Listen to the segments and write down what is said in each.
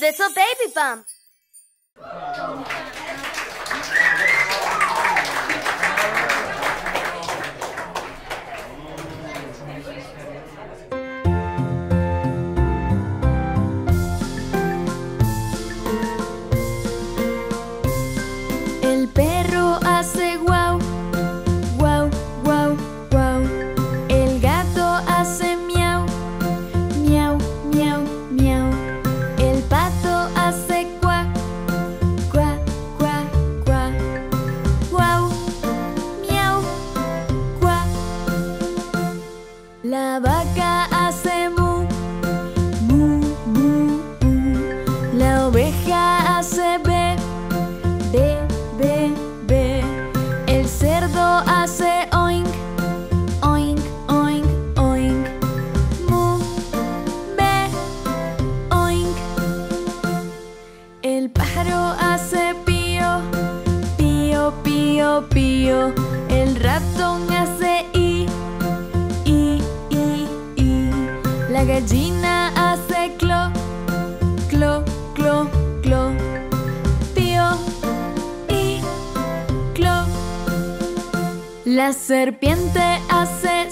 little baby bump. El pájaro hace pío, pío, pío, pío. El ratón hace i, i, i, i. La gallina hace clo, clo, clo, clo. Pío, i, clo. La serpiente hace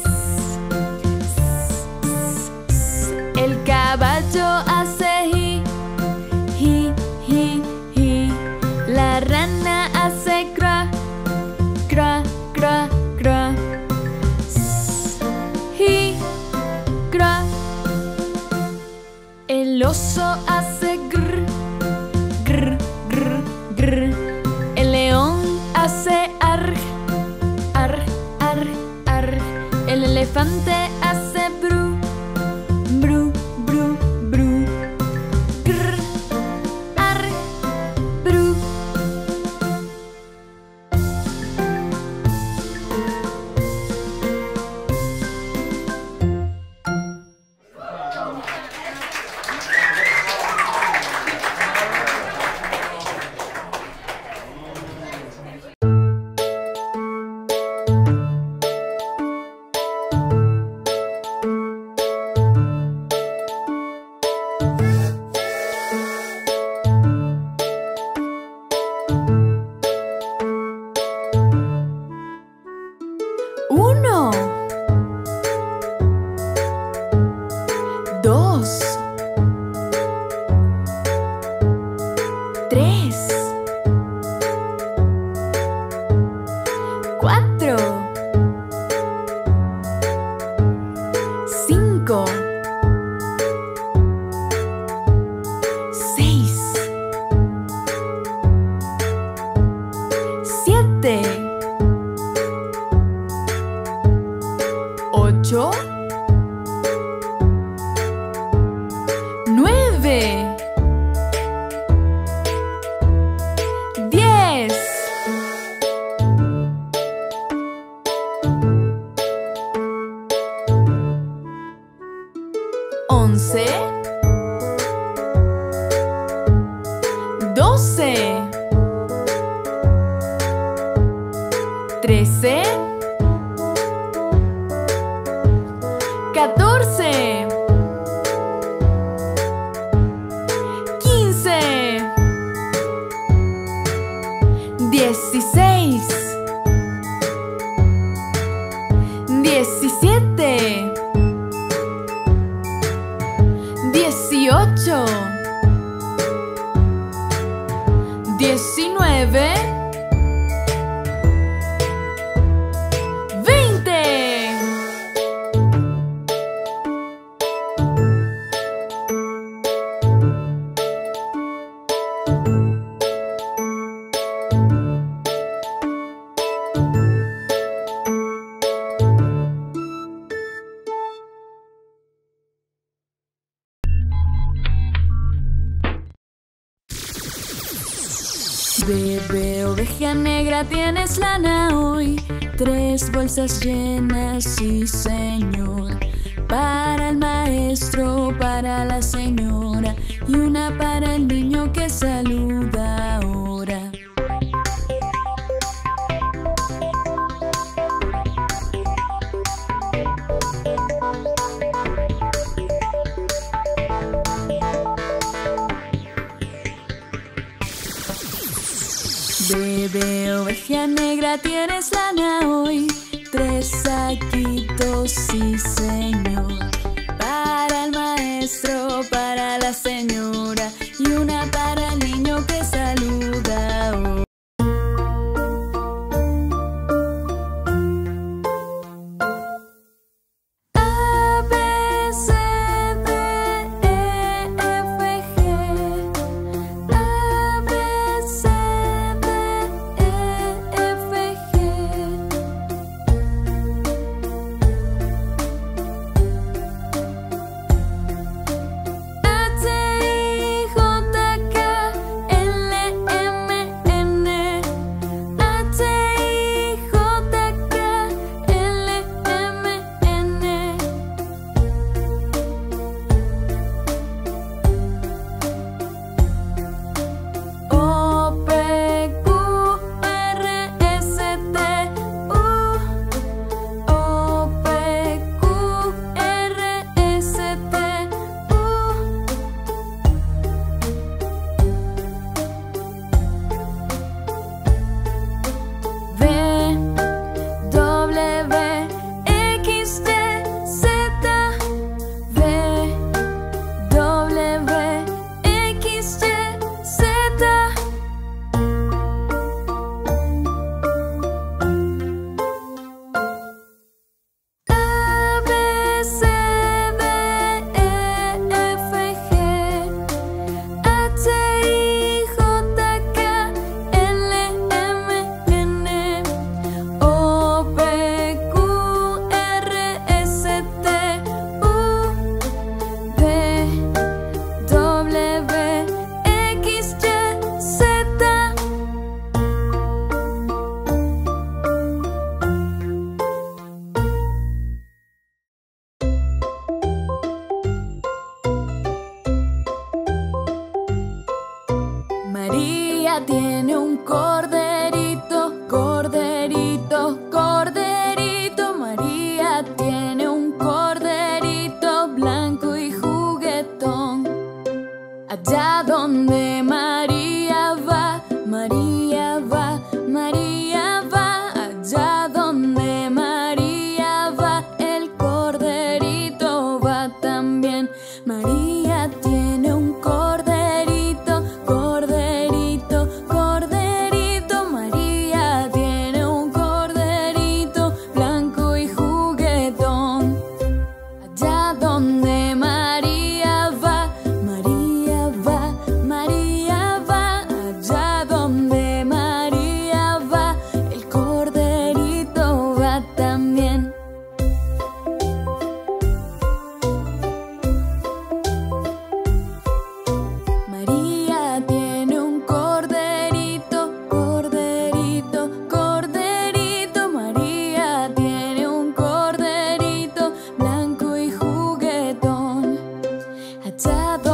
ocho. tienes lana hoy. Tres bolsas llenas, sí señor. Para el maestro, para la señora y una para el niño que saluda hoy. Allá donde Allá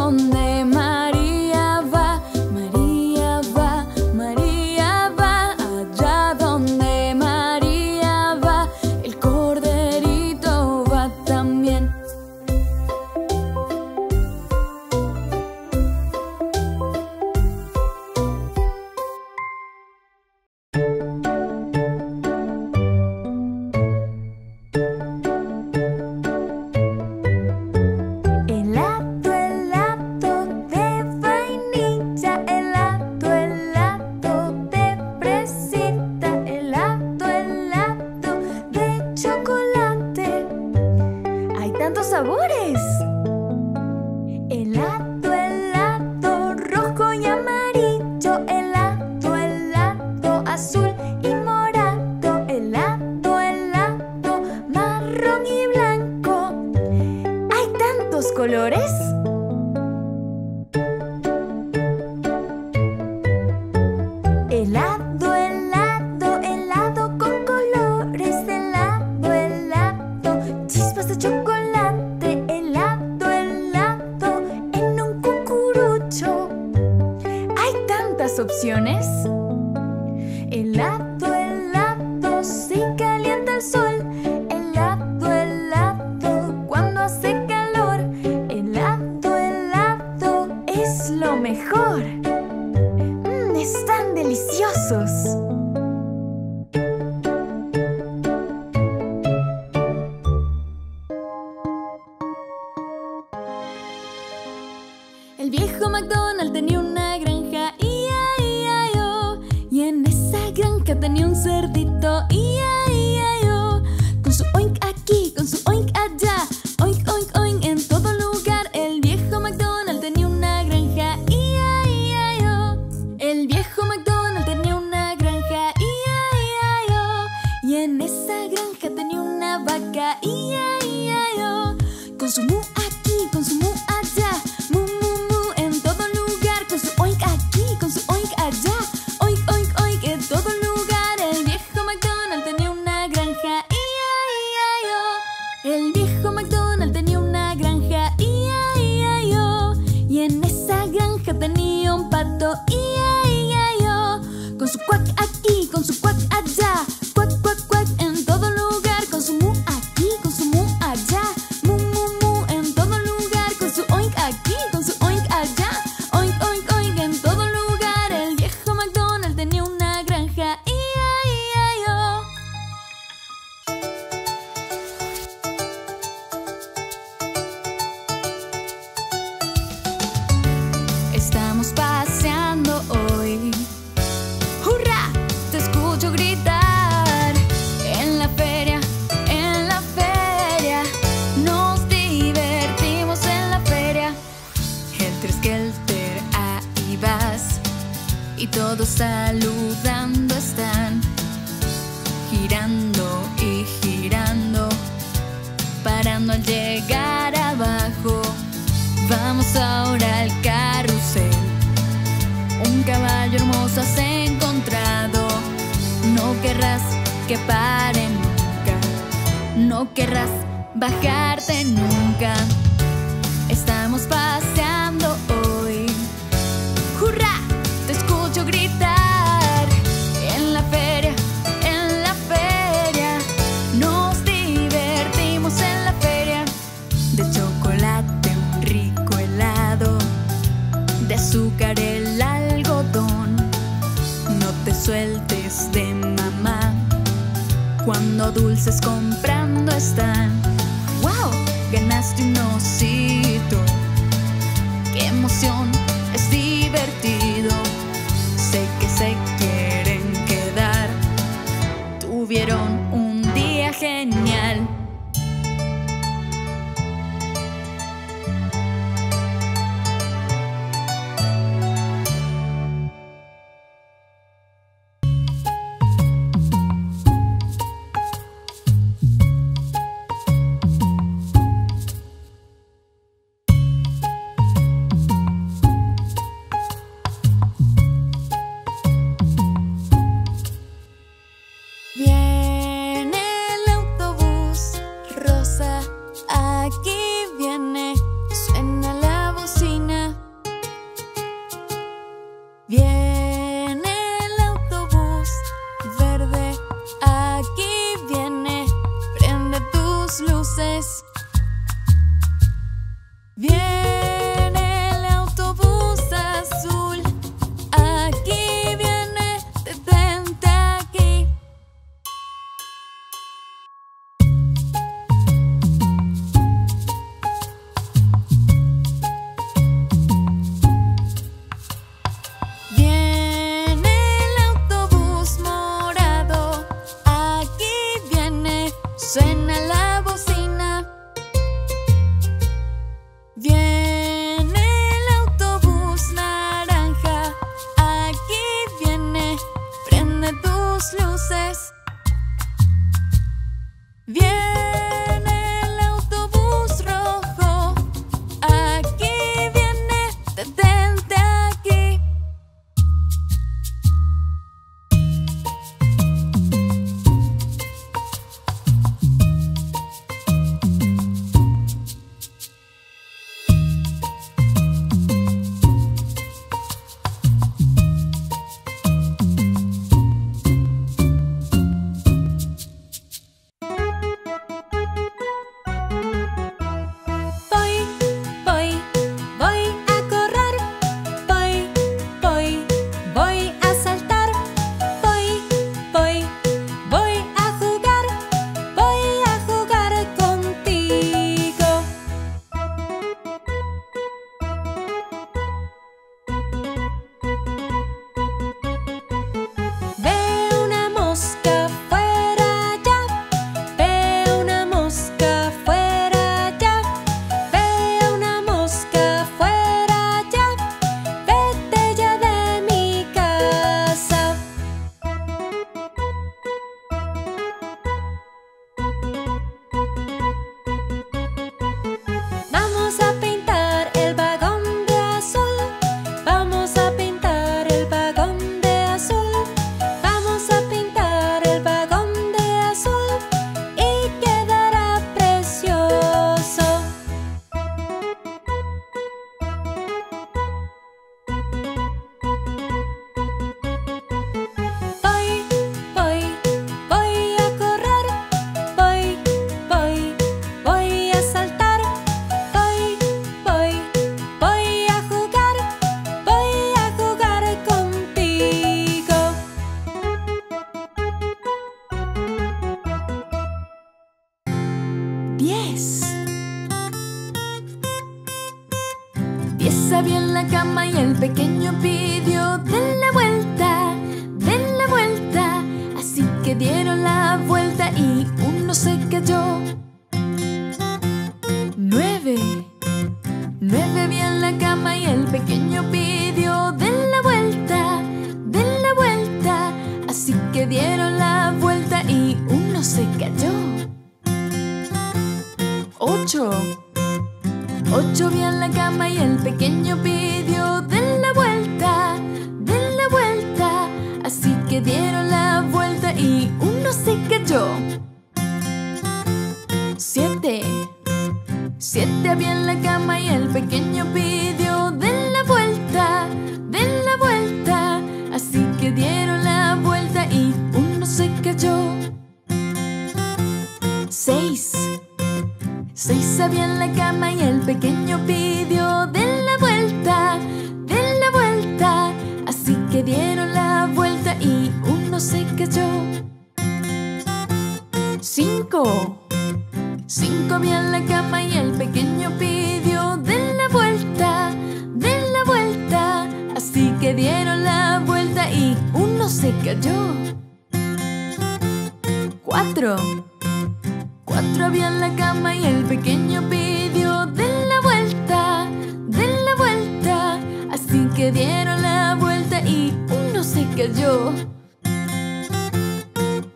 El En esa granja tenía una vaca, y yo, oh, con su mujer. ばかり canción.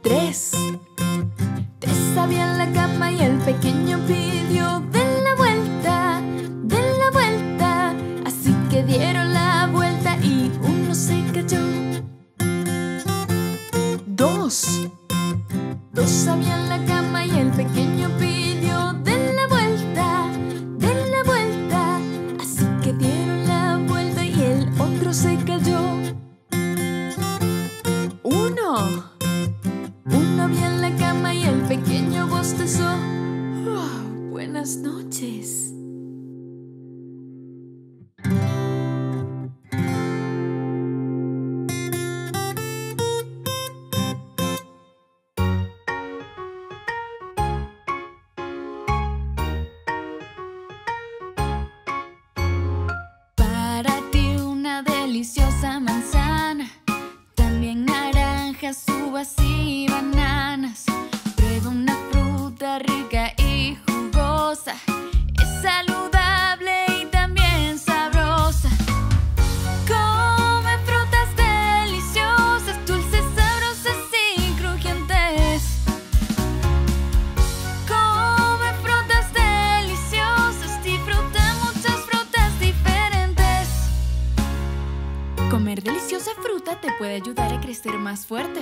Tres. Tres había la cama y el pequeño pidió den la vuelta, den la vuelta. Así que dieron la vuelta y uno se cayó. Dos. Dos había la cama y el pequeño pidió más fuerte.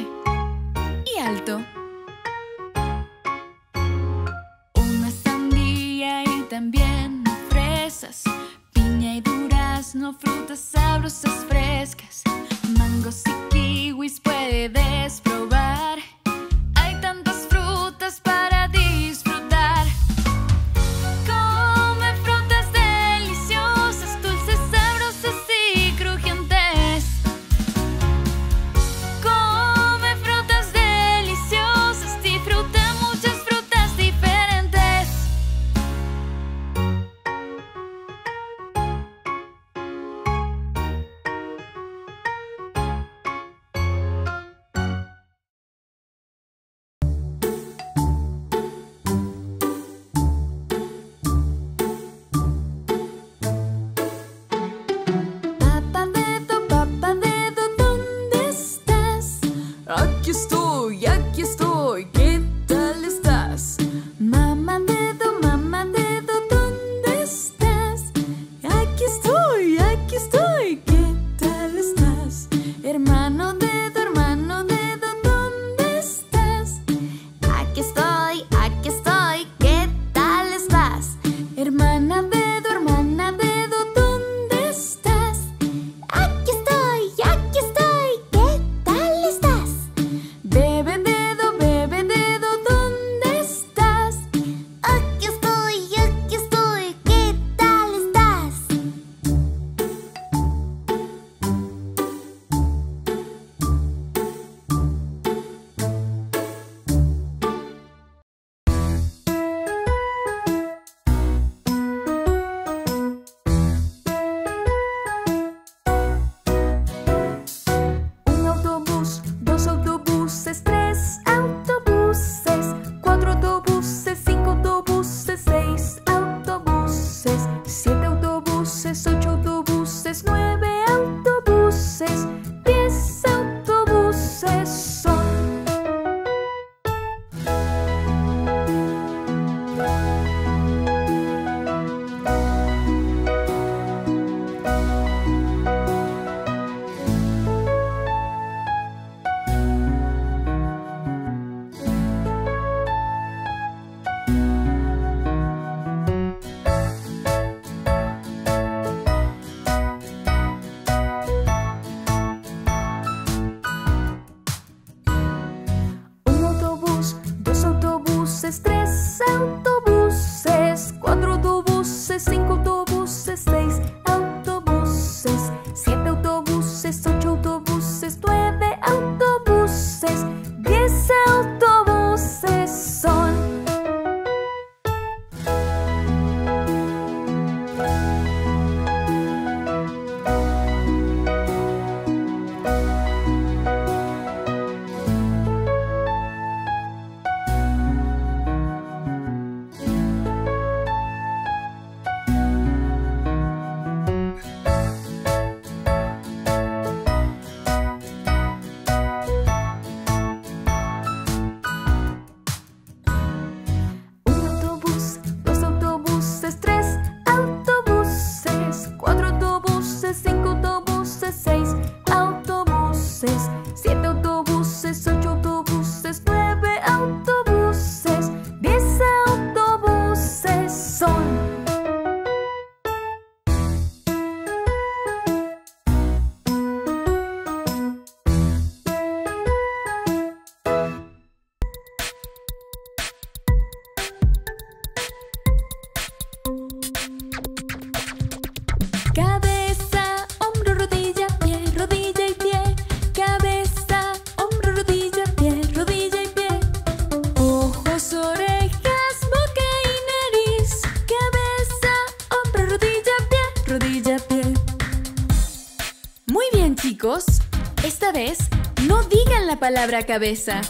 Cabeza.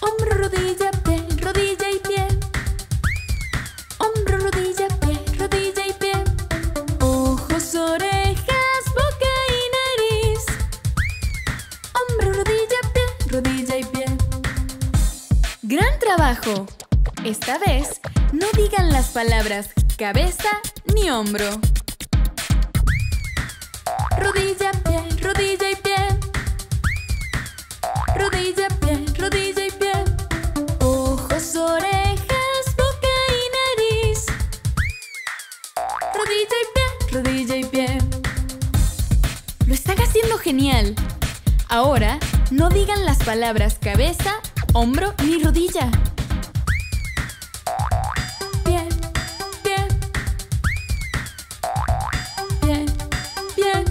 Hombro, rodilla, pie, rodilla y pie. Hombro, rodilla, pie, rodilla y pie. Ojos, orejas, boca y nariz. Hombro, rodilla, pie, rodilla y pie. ¡Gran trabajo! Esta vez no digan las palabras cabeza ni hombro. Rodilla, pie, rodilla y genial. Ahora, no digan las palabras cabeza, hombro ni rodilla. Pie, pie. Pie, pie.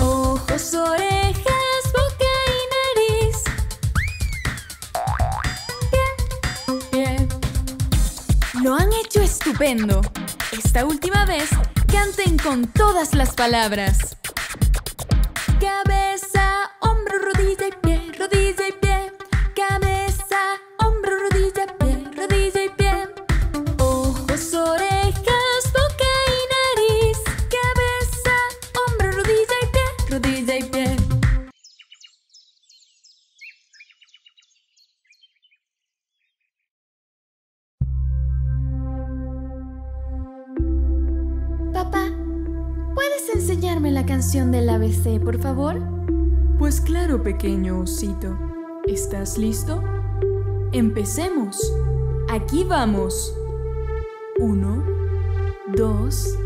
Ojos, orejas, boca y nariz. Pie, pie. Lo han hecho estupendo. Esta última vez, canten con todas las palabras. Canción del ABC, por favor? Pues claro, pequeño osito. ¿Estás listo? Empecemos. Aquí vamos. Uno, dos,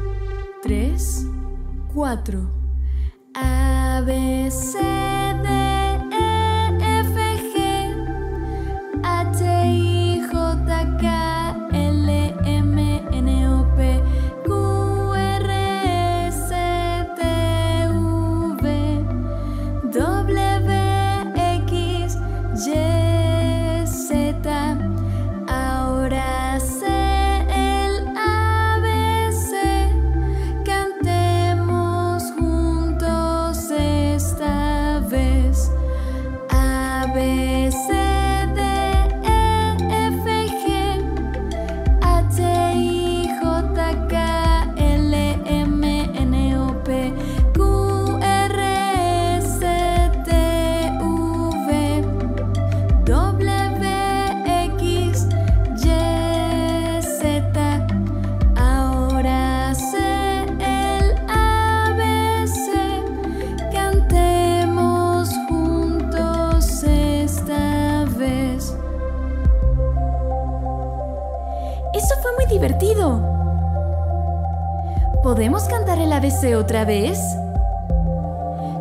tres, cuatro. A,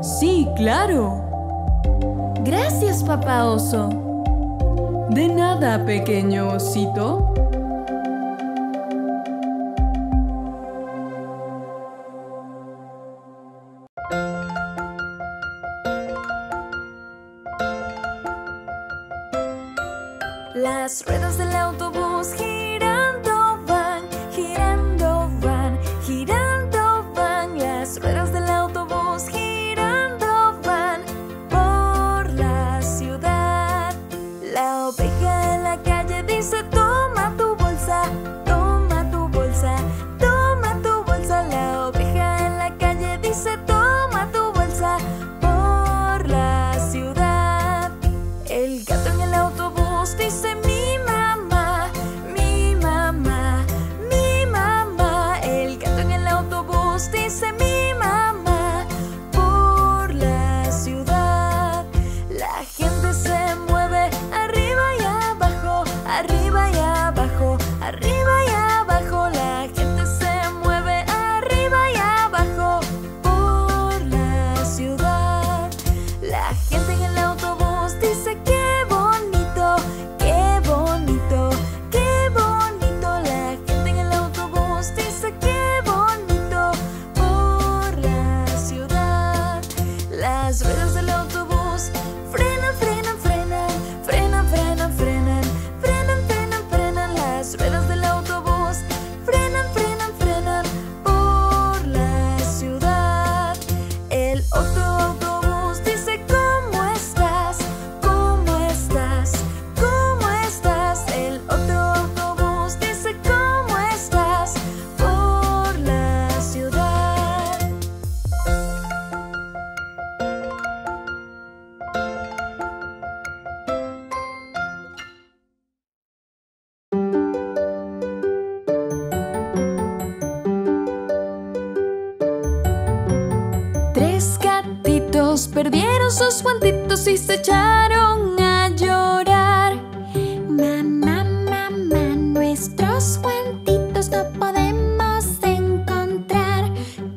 Sí, claro. Gracias, papá oso. De nada, pequeño osito. Las ruedas del autobús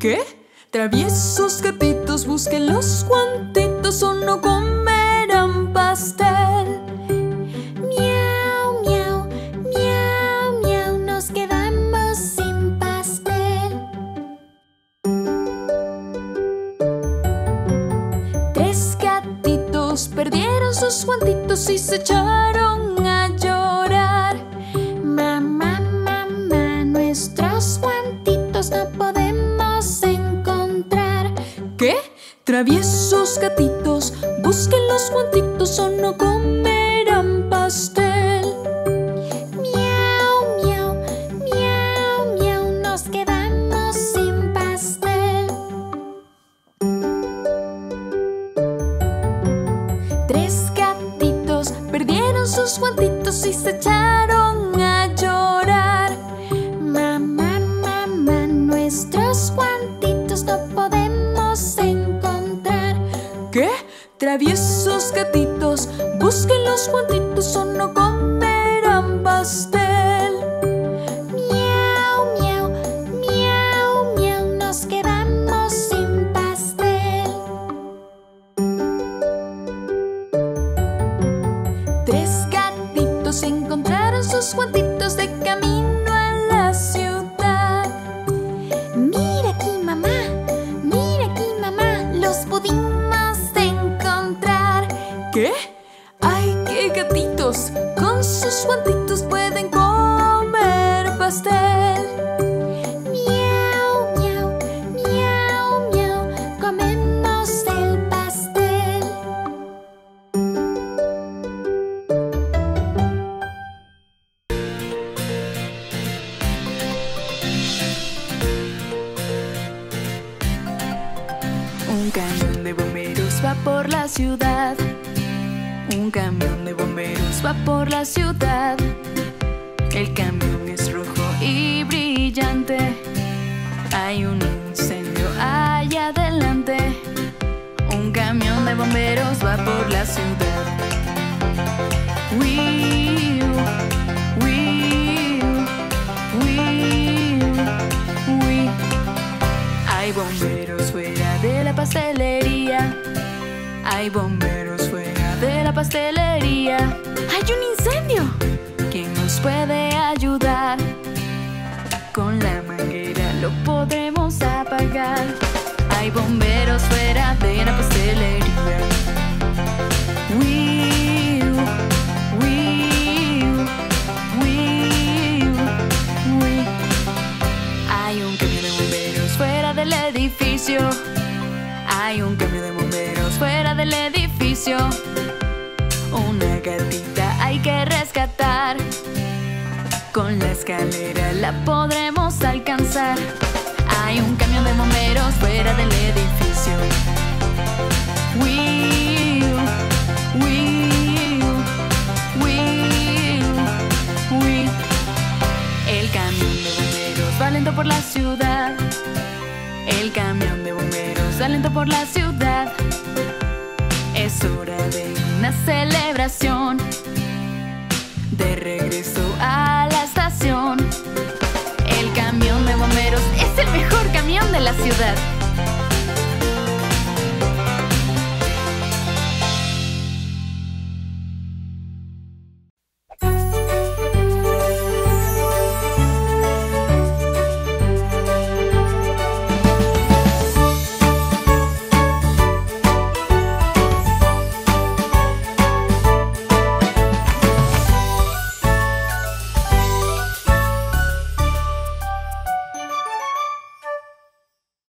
¿Qué? Traviesos gatitos, busquen los guantitos o no comerán pastel. Miau, miau, miau, miau, nos quedamos sin pastel. Tres gatitos perdieron sus guantitos y se echaron Traviesos gatitos, busquen los guantitos o no comerán Traviesos gatitos, busquen los guantitos o no comerán pastel. Con sus por la ciudad. El camión es rojo y brillante. Hay un incendio allá adelante. Un camión de bomberos va por la ciudad. Hay bomberos fuera de la pastelería. Hay bomberos fuera de la pastelería. ¡Hay un incendio! ¿Quién nos puede ayudar? Con la manguera lo podremos apagar. Hay bomberos fuera de la pastelería. Wiu, wiu, wiu, wiu. Hay un camión de bomberos fuera del edificio. Hay un camión de bomberos fuera del edificio. Una gatita hay que rescatar. Con la escalera la podremos alcanzar. Hay un camión de bomberos fuera del edificio. El camión de bomberos va por la ciudad. El camión de bomberos va lento por la ciudad. Es hora de una celebración. De regreso a la estación. El camión de bomberos es el mejor camión de la ciudad.